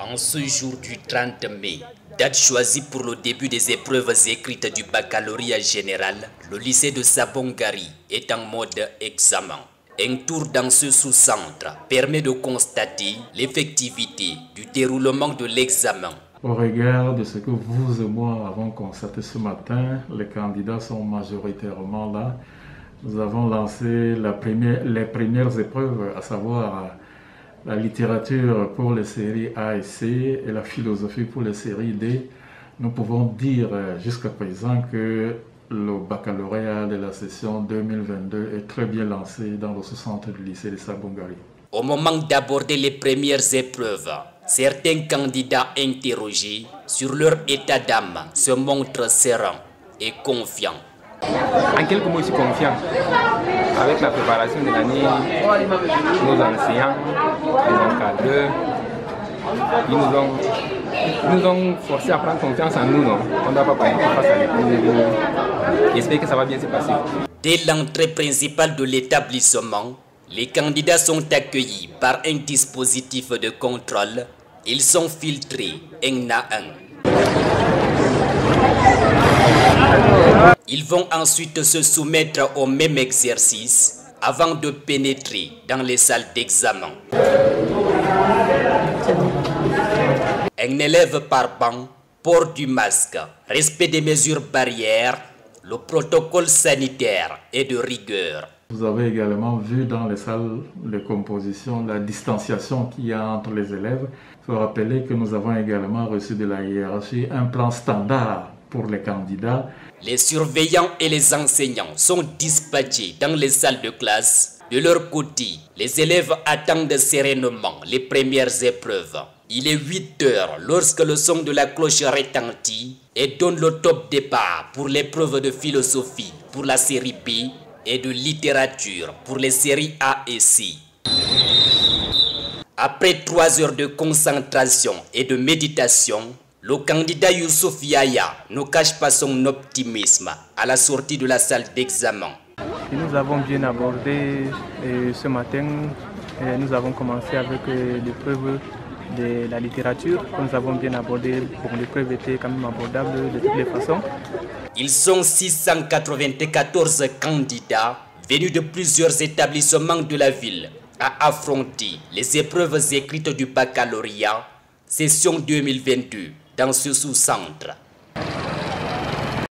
En ce jour du 30 mai, date choisie pour le début des épreuves écrites du baccalauréat général, le lycée de Sabongari est en mode examen. Un tour dans ce sous-centre permet de constater l'effectivité du déroulement de l'examen. Au regard de ce que vous et moi avons constaté ce matin, les candidats sont majoritairement là. Nous avons lancé les premières épreuves, à savoir la littérature pour les séries A et C et la philosophie pour les séries D. Nous pouvons dire jusqu'à présent que le baccalauréat de la session 2022 est très bien lancé dans le centre du lycée de Sabongari. Au moment d'aborder les premières épreuves, certains candidats interrogés sur leur état d'âme se montrent sereins et confiants. En quelques mots, je suis confiant. Avec la préparation de l'année, nos enseignants, les encadreurs, ils nous ont, nous ont forcé à prendre confiance en nous. Non On ne doit pas paniquer face à l'épreuve. J'espère que ça va bien se passer. Dès l'entrée principale de l'établissement, les candidats sont accueillis par un dispositif de contrôle. Ils sont filtrés un à un. Ils vont ensuite se soumettre au même exercice avant de pénétrer dans les salles d'examen. Un élève par banc, port du masque, respect des mesures barrières, le protocole sanitaire est de rigueur. Vous avez également vu dans les salles de composition la distanciation qu'il y a entre les élèves. Il faut rappeler que nous avons également reçu de la hiérarchie un plan standard pour les candidats. Les surveillants et les enseignants sont dispatchés dans les salles de classe. De leur côté, les élèves attendent sereinement les premières épreuves. Il est 8 heures lorsque le son de la cloche retentit et donne le top départ pour l'épreuve de philosophie pour la série B et de littérature pour les séries A et C. Après trois heures de concentration et de méditation, le candidat Youssouf Yaya ne cache pas son optimisme à la sortie de la salle d'examen. Nous avons bien abordé ce matin, nous avons commencé avec l'épreuve de la littérature que nous avons bien abordé. Pour l'épreuve était quand même abordable de toutes les façons. Ils sont 694 candidats venus de plusieurs établissements de la ville à affronter les épreuves écrites du baccalauréat session 2022 dans ce sous-centre.